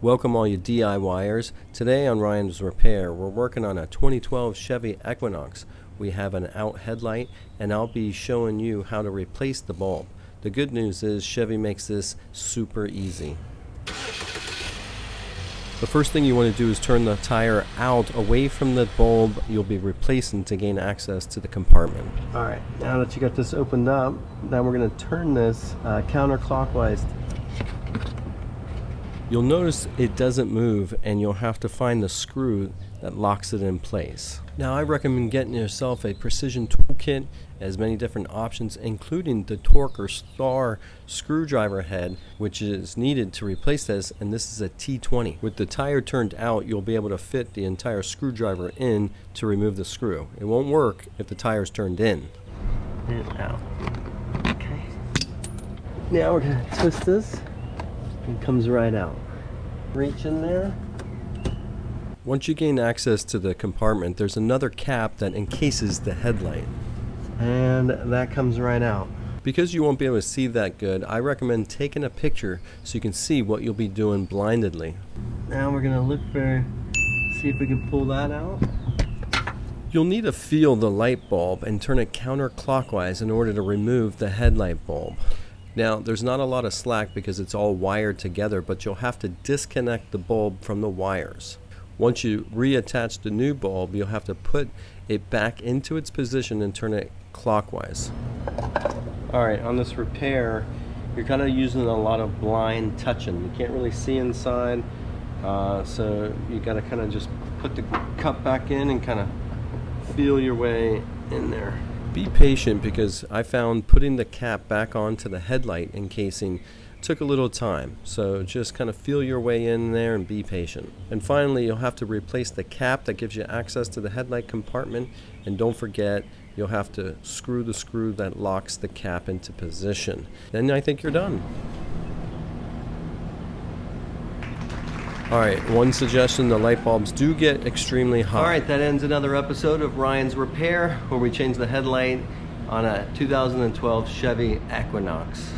Welcome all you DIYers. Today on Ryan's Repair, we're working on a 2012 Chevy Equinox. We have an out headlight and I'll be showing you how to replace the bulb. The good news is Chevy makes this super easy. The first thing you want to do is turn the tire out away from the bulb you'll be replacing to gain access to the compartment. Alright, now that you got this opened up, now we're going to turn this uh, counterclockwise. You'll notice it doesn't move and you'll have to find the screw that locks it in place. Now I recommend getting yourself a precision toolkit as many different options including the Torx or Star screwdriver head which is needed to replace this and this is a T20. With the tire turned out you'll be able to fit the entire screwdriver in to remove the screw. It won't work if the tire is turned in. And out. Okay. Now we're going to twist this. It comes right out. Reach in there once you gain access to the compartment, there's another cap that encases the headlight. And that comes right out. Because you won't be able to see that good, I recommend taking a picture so you can see what you'll be doing blindedly. Now we're gonna look for, see if we can pull that out. You'll need to feel the light bulb and turn it counterclockwise in order to remove the headlight bulb. Now, there's not a lot of slack because it's all wired together, but you'll have to disconnect the bulb from the wires. Once you reattach the new bulb, you'll have to put it back into its position and turn it clockwise. All right, on this repair, you're kind of using a lot of blind touching. You can't really see inside, uh, so you got to kind of just put the cup back in and kind of feel your way in there. Be patient because I found putting the cap back onto the headlight encasing took a little time, so just kind of feel your way in there and be patient. And finally, you'll have to replace the cap that gives you access to the headlight compartment, and don't forget, you'll have to screw the screw that locks the cap into position. Then I think you're done. Alright, one suggestion, the light bulbs do get extremely hot. Alright, that ends another episode of Ryan's Repair, where we change the headlight on a 2012 Chevy Equinox.